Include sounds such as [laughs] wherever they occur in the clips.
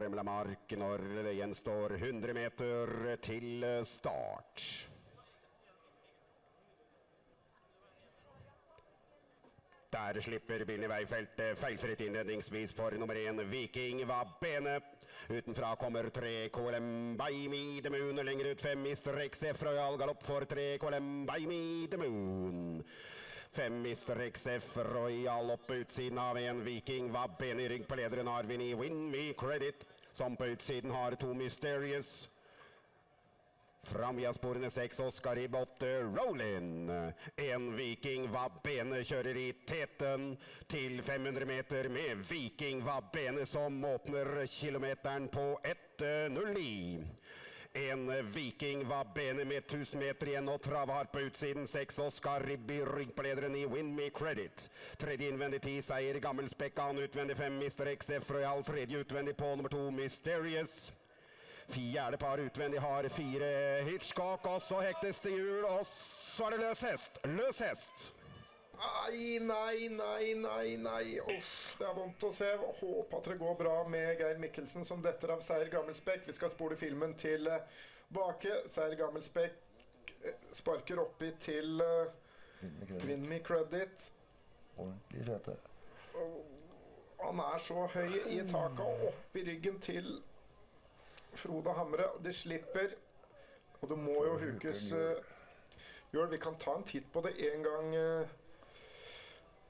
Bremla Mark når det gjenstår 100 meter til start. Der slipper bilen i veifeltet feilfritt innledningsvis for nummer én Viking Vabene. Utenfra kommer tre KLM Me The. Lenger ut fem Mr. XF Royal Galopp for tre KLM Me The. Fem Mr. XF Royal opp på utsiden av en Viking Vabene i rygg på lederen Arvin i Win Me Credit. Som på utsiden har to Mysterious. Fram via sporene seks Oskar i åtte Rollin. En Viking Vabene kjører i teten til 500 meter med Viking Vabene som åpner kilometeren på 1.09. En Viking var benet med 1000 meter igjen og trava hardt på utsiden. Seks Oscar Ribby, rygg på lederen i Win Me Credit. Tredje innvendig ti seier Gammel Spekkan. Utvendig fem Mr. XF Royal. Tredje utvendig på nummer to Mysterious. Fjerde par utvendig har fire Hitchcock, og så hektes det hjul, og så er det løs hest. Løs hest. Nei, nei, nei, nei, nei. Uff, det er vondt å se. Håper at det går bra med Geir Mikkelsen som detter av Seier Gammelspekk. Vi skal spole filmen tilbake. Seier Gammelspekk eh, sparker oppi til uh, Win Me Credit. Ordentlig sete. Han er så høy i taket og oppi ryggen til Frode Hamre. Det slipper. Og det må jo hukes uh, Jørn, vi kan ta en titt på det en gang. Uh,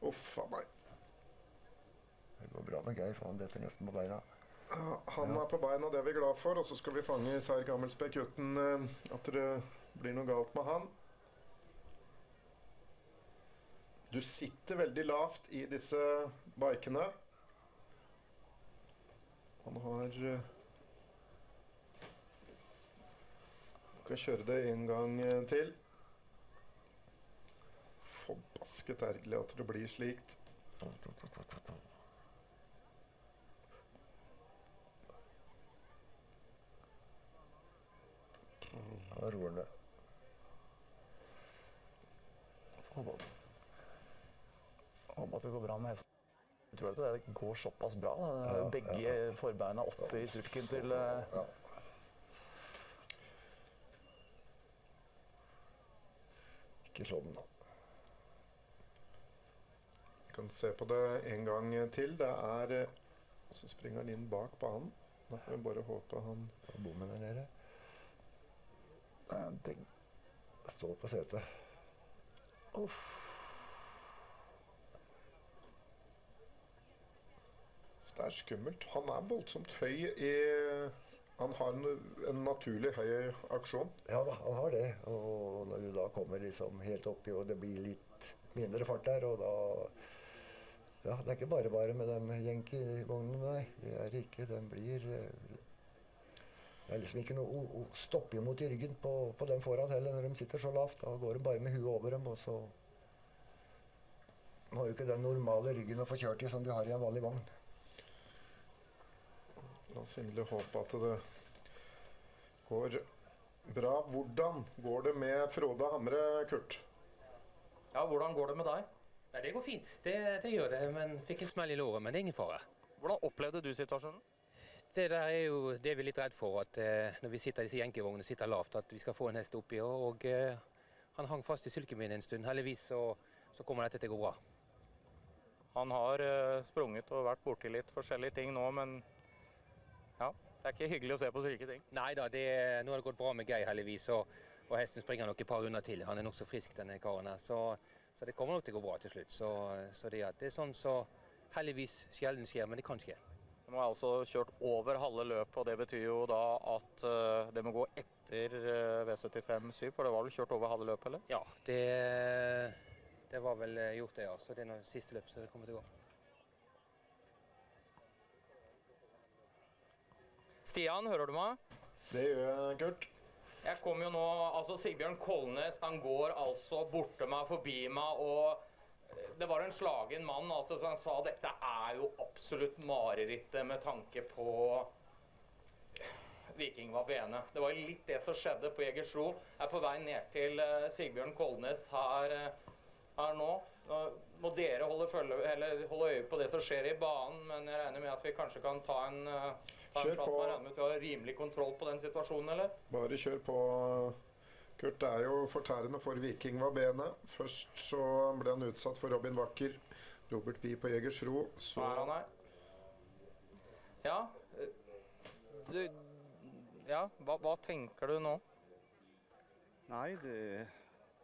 Uff a meg. Det går bra med Geir, for han detter nesten på beina. Ja, Han er på beina, det er vi glad for. Og så skal vi fange Seir Gammelspekk uten uh, at det blir noe galt med han. Du sitter veldig lavt i disse bikene. Han har uh, Skal kjøre det en gang eh, til. Forbasket ergerlig at det blir slikt. Da roer han. Håper at det går bra med hesten. Jeg tror at det går såpass bra. Da. Ja, Begge forbeina oppe i sulken til eh, Ja. Ikke sånn, da. Kan se på det en gang til. Det er eh, så springer han inn bak banen. Da får vi bare håpe han er Bommen der nede. eh, det, Står på setet. Det er skummelt. Han er voldsomt høy i Han har en, en naturlig høy aksjon. Ja da, han har det. Og når du da kommer liksom helt oppi, og det blir litt mindre fart der, og da Ja, det er ikke bare bare med de Yankee-vognene, nei. Det er ikke. De blir eh, Det er liksom ikke noe stoppe imot i ryggen på, på dem foran heller, når de sitter så lavt. Da går de bare med huet over dem, og så har du ikke den normale ryggen å få kjørt i som du har i en vanlig vogn. La oss inderlig håpe at det går bra. Hvordan går det med Frode Hamre, Kurt? Ja, hvordan går det med deg? Nei, Det går fint, det, det gjør det. Men fikk en smell i låret, men det er ingen fare. Hvordan opplevde du situasjonen? Det der er jo det vi er litt redd for, at eh, når vi sitter i disse jenkevognene sitter lavt, at vi skal få en hest oppi. Og, eh, han hang fast i sylken en stund. Heldigvis så, så kommer dette til å gå bra. Han har eh, sprunget og vært borti litt forskjellige ting nå, men ja, det er ikke hyggelig å se på slike ting. Nei da, nå har det gått bra med Geir, heldigvis. Og, og hesten springer nok et par runder til. Han er nokså frisk, denne karen her. Så, så det kommer nok til å gå bra til slutt. Så, så det, det er sånn så heldigvis sjelden skjer, men det kan skje. Nå har jeg altså kjørt over halve løpet, og det betyr jo da at eh, det må gå etter eh, V75-7, for det var vel kjørt over halve løpet, eller? Ja, det, det var vel eh, gjort, det, ja. Så det er nå siste løp som kommer til å gå. Stian, hører du meg? Det gjør jeg, Kurt. Jeg kom jo nå, altså Sigbjørn Kolnes han går altså borte meg, forbi meg, og det var en slagen mann altså, som sa dette er jo absolutt marerittet med tanke på Viking var bene. Det var litt det som skjedde på Jegersro. Jeg er på vei ned til eh, Sigbjørn Kolnes her, eh, her nå. Nå må dere holde, følge, holde øye på det som skjer i banen, men jeg regner med at vi kanskje kan ta en eh, Kjør på. Regner med du har rimelig kontroll på den situasjonen, eller? Bare kjør på. Kurt, det er jo fortærende for Viking var benet. Først så ble han utsatt for Robin Wacker. Robert Bie på Jegersro. Så Så er han her. Ja. eh, Du Ja, hva, hva tenker du nå? Nei, det,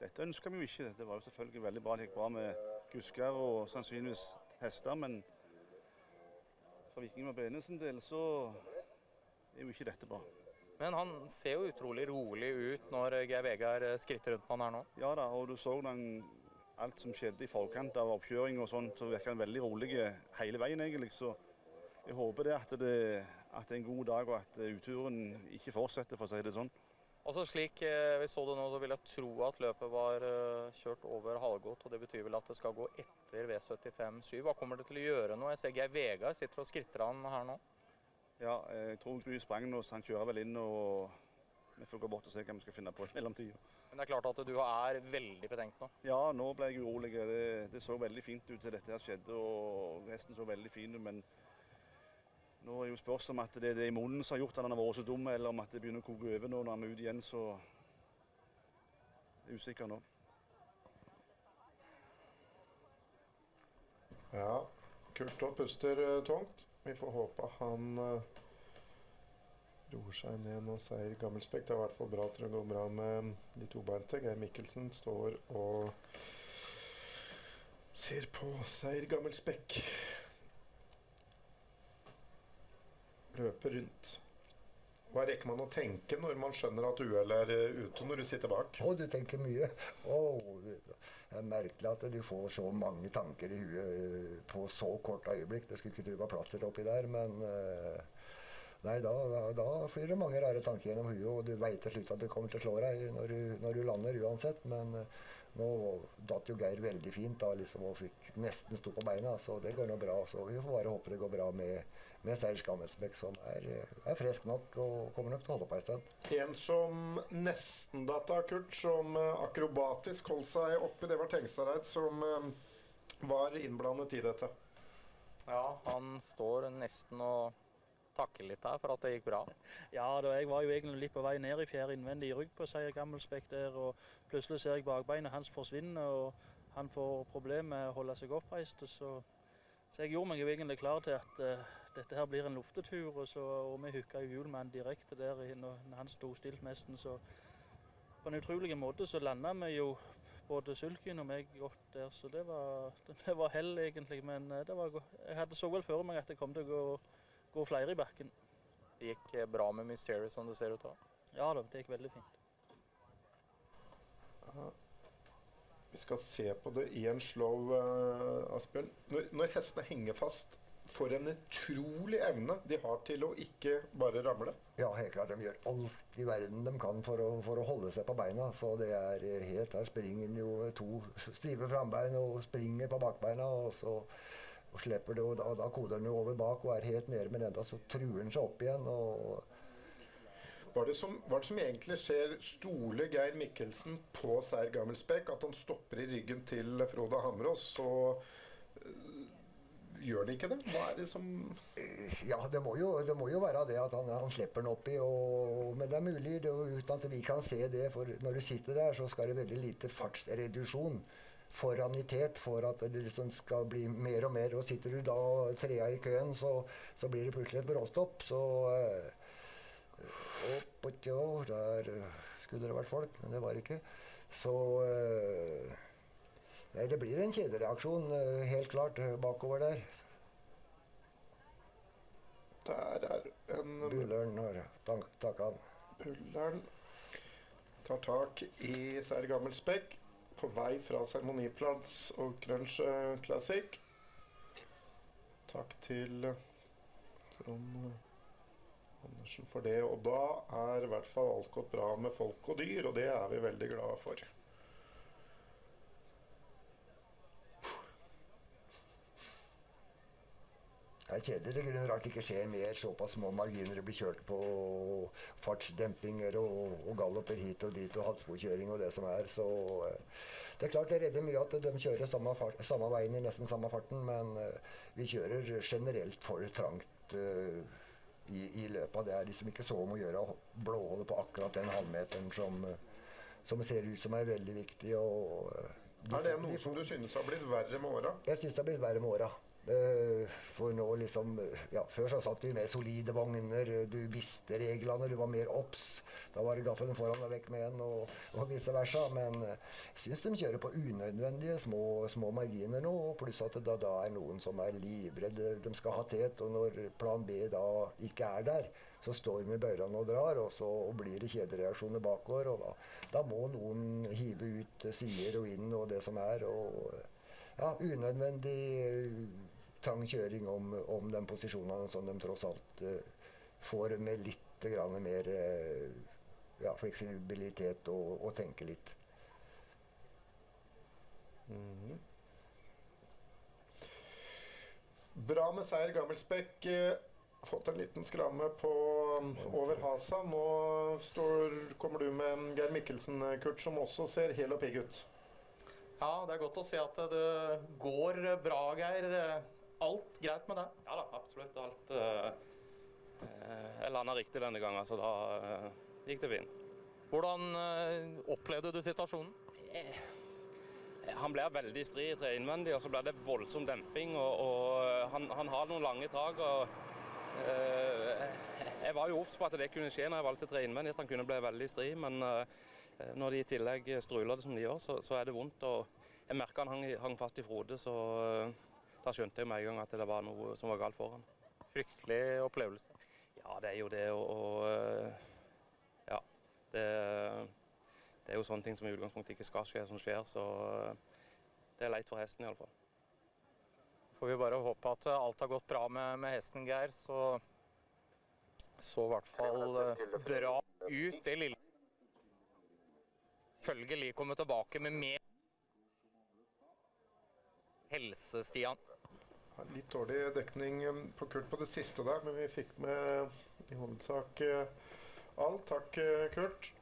dette ønsker vi jo ikke. Det var jo selvfølgelig veldig bra. Det gikk bra med kusker og sannsynligvis hester, men for Viking med Bene sin del så er jo ikke dette bra. Men han ser jo utrolig rolig ut når Geir Vegard eh, skritter rundt på han her nå. Ja da, og du så den, alt som skjedde i forkant av oppkjøring og sånt, så virker han veldig rolig hele veien egentlig. Så jeg håper det at, det at det er en god dag og at uturen ikke fortsetter, for å si det sånn. Altså slik eh, vi så det nå, så vil jeg tro at løpet var eh, kjørt over halvgodt. Og det betyr vel at det skal gå etter V75-7. Hva kommer det til å gjøre nå? Jeg ser Geir Vegard sitter og skritter han her nå. Ja, jeg tror Gry sprang nå, så han kjører vel inn og vi får gå bort og se hva vi skal finne på i mellomtida. Men det er klart at du er veldig betenkt nå. Ja, nå ble jeg urolig. Det, det så veldig fint ut til dette her skjedde, og hesten så veldig fin ut. Men nå er jo spørsmålet om at det er det i munnen som har gjort at han har vært så dum, eller om at det begynner å koke over nå når han er ute igjen, så er usikker nå. ja, Kurt òg puster eh, tungt. Vi får håpe han eh, roer seg ned nå, Seier Gammelspekk. Det er i hvert fall bra at det går bra med de tobeinte. Geir Mikkelsen står og ser på Seier Gammelspekk. Løper rundt. Hva rekker man å tenke når man skjønner at uhellet er eh, ute, når du sitter bak? Å, du tenker mye. Å, det er merkelig at du får så mange tanker i huet eh, på så kort øyeblikk. Det skulle ikke tro var plaster oppi der, men eh, Nei, da, da, da flyr det mange rare tanker gjennom huet, og du veit til slutt at det kommer til å slå deg når du, når du lander uansett. Men nå datt jo Geir veldig fint da, liksom, og fikk nesten stå på beina, så det går nå bra. Så vi får bare håpe det går bra med, med Serge Gammelsbekk, som er, er frisk nok og kommer nok til å holde på en stund. En som nesten datt av, Kurt, som eh, akrobatisk holdt seg oppe, det var Tengstadreit, som eh, var innblandet i dette. Ja, han står nesten og takker litt her for at det gikk bra. [laughs] Ja, da, jeg var jo egentlig litt på vei ned i fjerde innvendig rygg på Seier Gammelspekk der, og plutselig ser jeg bakbeinet hans forsvinne, og han får problemer med å holde seg oppreist. og Så, så jeg gjorde meg jo egentlig klar til at uh, dette her blir en luftetur, og, så, og vi hooka jo hjul med han direkte der når, han sto stilt nesten. Så på en utrolig måte så landa vi jo både Sulkin og meg godt der, så det var, [laughs] det var hell egentlig. Men eh, det var, jeg hadde så vel for meg at det kom til å gå, gå flere i bakken. Det gikk eh, bra med Mysterious, som det ser ut til. Ja da, det gikk veldig fint. Vi skal se på det i en slow, uh, Asbjørn. Når, når hestene henger fast, for en utrolig evne de har til å ikke bare ramle. Ja, helt klart. De gjør alt i verden de kan for å, for å holde seg på beina. Så det er eh, helt Her springer han jo to stive frambein og springer på bakbeina. Og så og slipper det, og da, da koder han jo over bak og er helt nede men enda så truer han seg opp igjen. Hva er det som, hva er det som egentlig skjer? Stoler Geir Mikkelsen på Seir Gammelsbekk? At han stopper i ryggen til Frode Hamrås? Så øh, gjør det ikke det? Hva er det som Ja, det må jo, det må jo være det at han, han slipper den oppi. Og, men det er mulig det, uten at vi kan se det. For når du sitter der, så skal det veldig lite fartsreduksjon. Foranitet for at det liksom skal bli mer og mer. Og sitter du da trea i køen, så, så blir det plutselig et bråstopp. Så eh, opp og tjå, der eh, skulle det vært folk, men det var ikke. Så eh, Nei, det blir en kjedereaksjon, helt klart, bakover der. Der er en Bulleren har tak- takka han. Bulleren tar tak i Serr Gammelsbekk på vei fra seremoniplass og Crunch eh, Classic. Takk til eh, Trond Andersen for det. Og da er i hvert fall alt gått bra med folk og dyr, og det er vi veldig glade for. Er kjedelig. Det grunnen rart det ikke skjer mer. Såpass små marginer det blir kjørt på. Fartsdempinger og, og galloper hit og dit og halvsporkjøring og det som er. Så eh, det er klart det redder mye at de kjører samme, fart, samme veien i nesten samme farten, men eh, vi kjører generelt for trangt. eh, i, i løpet. Det er liksom ikke så om å gjøre å blåholde på akkurat den halvmeteren som, som ser ut som er veldig viktig. Og, de Er det noe de som du synes har blitt verre med åra? jeg syns det har blitt verre med åra. Eh, For nå liksom ja, Før så satt vi med solide vogner, du visste reglene, du var mer obs. Da var det gaffelen foran og vekk med en, og, og vice versa. Men eh, jeg syns de kjører på unødvendige små, små marginer nå. og Pluss at det da, da er noen som er livredde. De skal ha tet, og når plan B da ikke er der, så står de i bøyrene og drar, og så blir det kjedereaksjoner bakover. Og da, da må noen hive ut sider og inn og det som er. og ja, unødvendig eh, trang kjøring om, om de posisjonene som de tross alt eh, får med litt grann mer eh, ja, fleksibilitet og, og tenke litt. Bra med seier, Gammelspekk. Eh, Fått en liten skramme på um, over Hasa. Nå står, kommer du med Geir Mikkelsen, Kurt, som også ser hel og pigg ut. Ja, det er godt å se at det går bra, Geir. Alt greit med det? Ja da, absolutt. Alt uh, Jeg landa riktig denne gangen, så da uh, gikk det fint. Hvordan uh, opplevde du situasjonen? Han ble veldig stri i tre innvendig, og så ble det voldsom demping. Og, og han, han har noen lange tak. og Jeg var jo obs på at det kunne skje når jeg valgte tre innvendig, at han kunne bli veldig stri. Men når de i tillegg struler det som de gjør, så, så er det vondt. og Jeg merka han hang, hang fast i Frode, så da skjønte jeg med en gang at det var noe som var galt for han. Fryktelig opplevelse. Ja, det er jo det. Og, og eh, ja, det, det er jo sånne ting som i utgangspunktet ikke skal skje, som skjer. Så eh, det er leit for hesten iallfall. Får vi bare håpe at alt har gått bra med, med hesten, Geir. Så så i hvert fall eh, bra ut, det lille. Følgelig komme tilbake med mer helse, Stian. Litt dårlig dekning um, på Kurt på det siste der, men vi fikk med i hovedsak eh, alt. Takk, eh, Kurt.